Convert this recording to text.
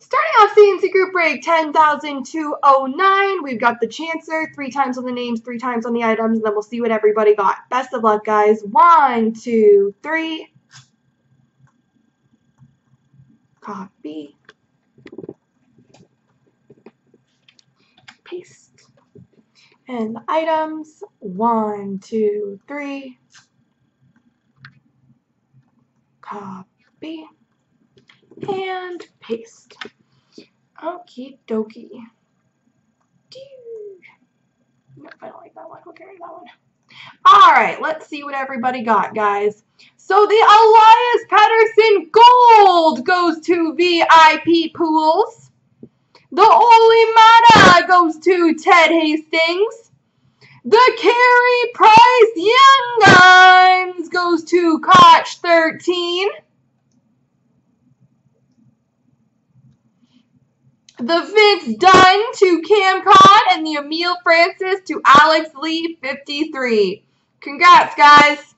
Starting off CNC group break 10,209. We've got the Chancer, three times on the names, three times on the items, and then we'll see what everybody got. Best of luck, guys. One, two, three. Copy. Paste. And the items. One, two, three. Copy. And paste. Okie dokie. Nope, I don't like that one. We'll that one. Alright, let's see what everybody got, guys. So the Elias Pettersson Gold goes to VIP Pools. The Olli Maatta goes to Ted Hastings. The Carey Price Young Guns goes to Koch 13. The Vince Dunn to Cam Con and the Emile Francis to Alex Lee 53. Congrats, guys.